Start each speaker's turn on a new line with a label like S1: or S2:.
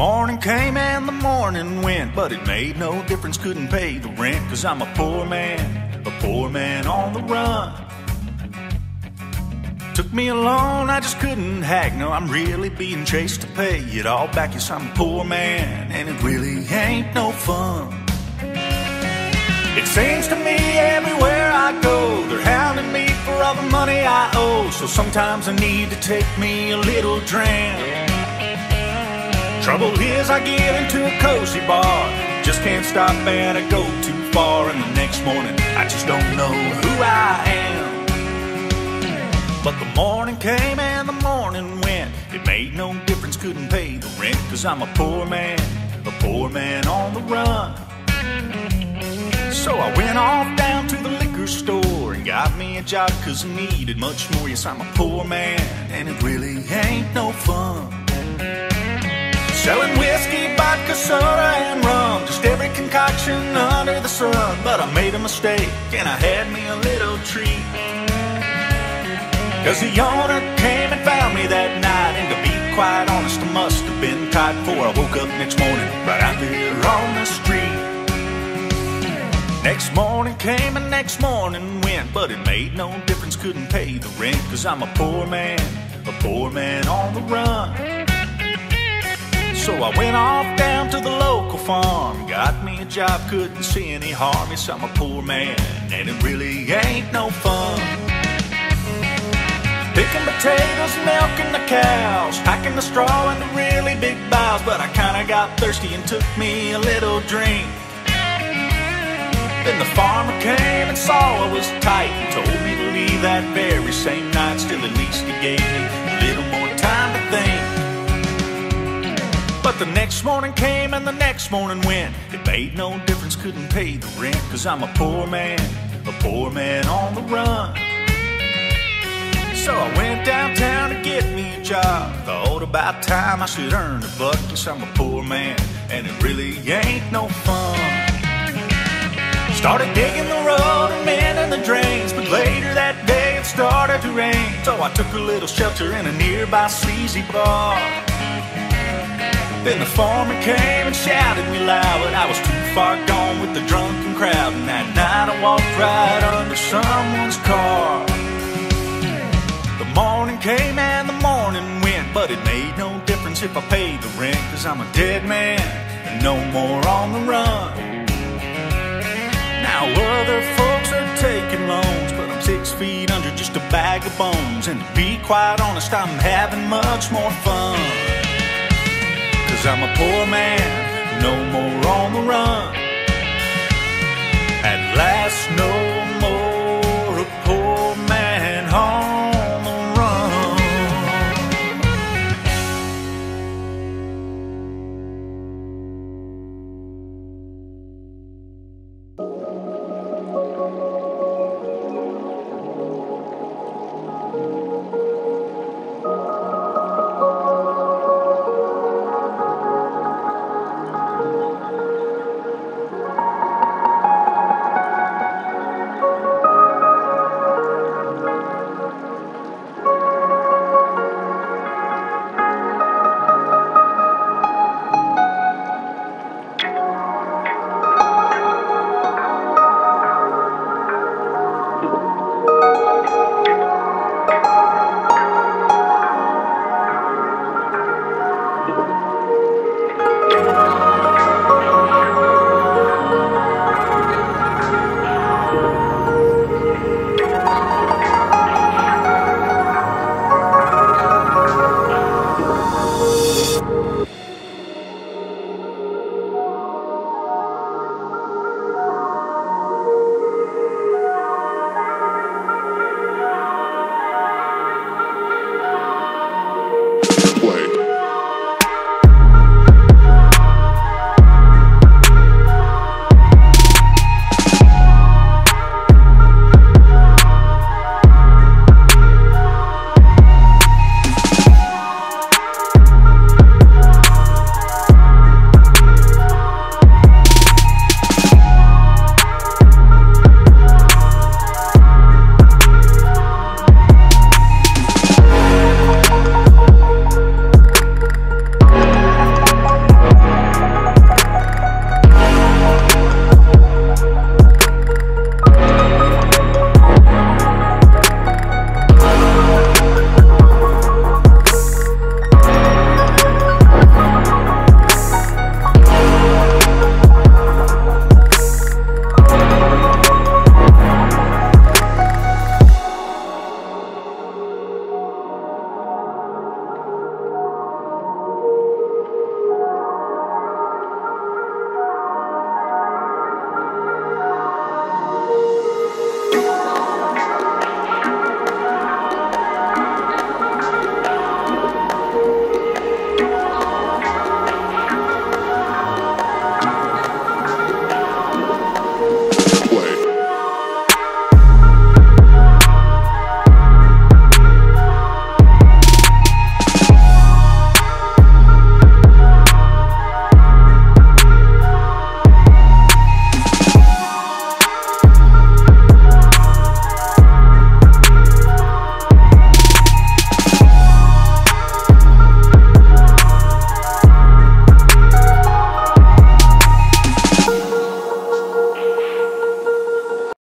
S1: morning came and the morning went, but it made no difference, couldn't pay the rent, cause I'm a poor man, a poor man on the run. Took me alone, I just couldn't hack. No, I'm really being chased to pay it all back. Yes, I'm a poor man, and it really ain't no fun. It seems to me everywhere I go, they're hounding me for all the money I owe. So sometimes I need to take me a little drink. Trouble is, I get into a cozy bar, just can't stop and I go too far. And the next morning, I just don't know who I am. But the morning came and the morning went. It made no difference, couldn't pay the rent. Cause I'm a poor man, a poor man on the run. So I went off down to the liquor store and got me a job cause I needed much more. Yes, I'm a poor man and it really ain't no fun. Selling whiskey, vodka, soda, and rum. Just every concoction under the sun. But I made a mistake and I had me a little treat. Cause the owner came and found me that night. And to be quite honest, I must have been tight before I woke up next morning, right out there on the street. Next morning came and next morning went, but it made no difference, couldn't pay the rent. Cause I'm a poor man, a poor man on the run. So I went off down to the local farm, got me a job, couldn't see any harm. Yes, I'm a poor man, and it really ain't no fun. Picking potatoes, milking the cows, packing the straw in the really big boughs. But I kinda got thirsty and took me a little drink. Then the farmer came and saw I was tight and told me to leave that very same night. Still, at least he gave me a little more the next morning came and the next morning went. It made no difference, couldn't pay the rent. Cause I'm a poor man, a poor man on the run. So I went downtown to get me a job. Thought about time I should earn a buck. Cause I'm a poor man, and it really ain't no fun. Started digging the road and mending the drains, but later that day it started to rain. So I took a little shelter in a nearby sleazy bar. Then the farmer came and shouted me loud, but I was too far gone with the drunken crowd. And that night I walked right under someone's car. The morning came and the morning went, but it made no difference if I paid the rent, cause I'm a dead man and no more on the run. Now other folks are taking loans, but I'm six feet under just a bag of bones. And to be quite honest, I'm having much more fun. Cause I'm a poor man, no more on the run. At last, no